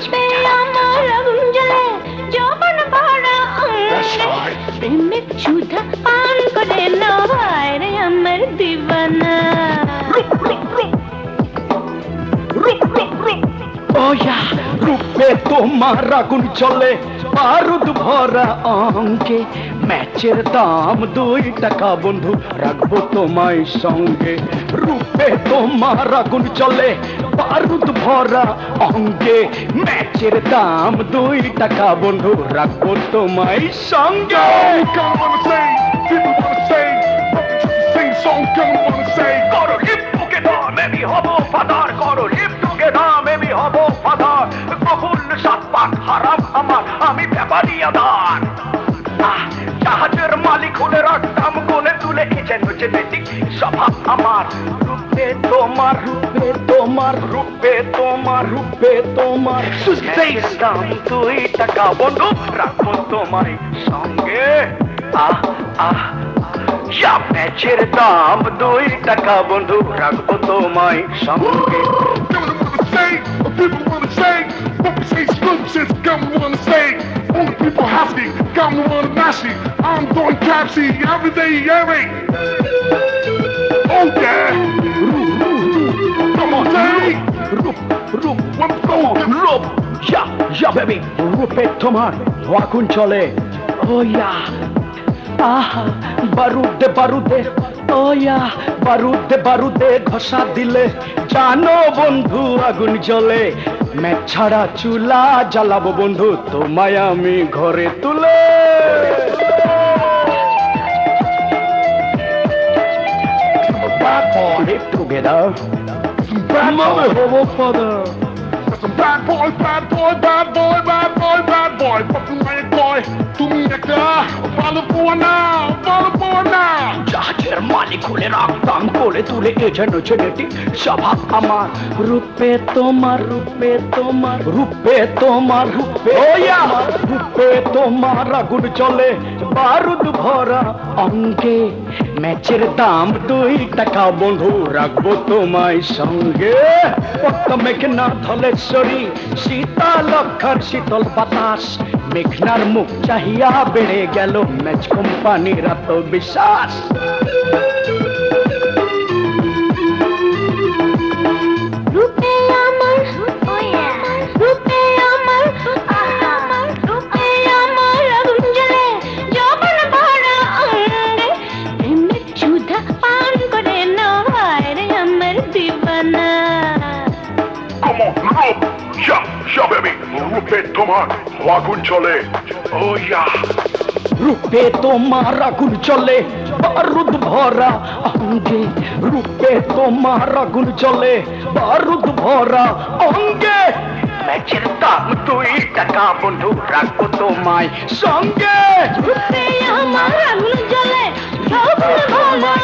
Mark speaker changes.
Speaker 1: বুঝবে আমার রঞ্জন যখন ভরা প্রেমিক সুধা পান করে নয় রে আমার দিবানা।
Speaker 2: ওয়া রূপে তোমার আগুন চলে বারুদ ভরা অঙ্কে, ম্যাচের দাম দুই টাকা বন্ধু, রাখব তোমায় সঙ্গে রূপে তোমার আগুন চলে বারুদ ভরা অঙ্কে, ম্যাচের দাম দুই টাকা বন্ধু, রাখব তোমায় সঙ্গে. করো লিপ লিপ টুগেদার মেবি হব ফাদার কবুল সাত পাক হারাম ব্যাপারিয়াদার আহ, জাহাজের মালিক হলে রাখতাম কোলে তুলে যেন জেনেটিক স্বভাব আমার। রূপে তোমার রূপে তোমার রূপে তোমার রূপে তোমার। দাম দুই টাকা। বন্ধু রাখব তোমায় সঙ্গে। আহ আহ ইয়া ম্যাচের দাম দুই টাকা। বন্ধু রাখব তোমায় সঙ্গে।
Speaker 3: People wanna say, what we say say. Only people happy, come wanna nasty. I'm going capsy every day, every. Oh yeah, come on,
Speaker 2: রূপ
Speaker 3: One go,
Speaker 2: রূপ ইয়া ইয়া বেবি রূপে তোমার আগুন চলে ও ইয়া আহা বারুদে বারুদে ও ইয়া বারুদে বারুদে ঘষা দিলে জানো বন্ধু আগুন জ্বলে ম্যাচ ছাড়া চুলা জ্বালাবো বন্ধু তোমায় আমি ঘরে তুলে
Speaker 3: some bad boy, bad boy, bad boy, bad boy, bad boy.
Speaker 2: খুলে হলে রাখতাম কোলে তুলে এ যেন ছেলেটি স্বভাব আমার। রূপে তোমার রূপে তোমার। রূপে তোমার রূপে রূপে তোমার আগুন চলে বারুদ ভরা অঙ্গে। ম্যাচের দাম দুই টাকা, বন্ধু, রাখব তোমায় সঙ্গে। পক্কা মেঘনা ধলেশ্বরী, শীতল অক্ষর, শীতল বাতাস। মেঘনার মুখ চাহিয়া বেড়ে গেল ম্যাচ কোম্পানির এত বিশ্বাস
Speaker 3: Come on, rope, yeah, yeah, baby. রূপে তোমার আগুন চলে ও ইয়া
Speaker 2: রূপে তোমার আগুন চলে বারুদ ভরা অঙ্গে রূপে তোমার আগুন চলে বারুদ ভরা অঙ্গে ম্যাচের দাম দুই টাকা বন্ধু রাখব তোমায় সঙ্গে।
Speaker 1: রূপে আমার আগুন জ্বলে যৌবন ভরা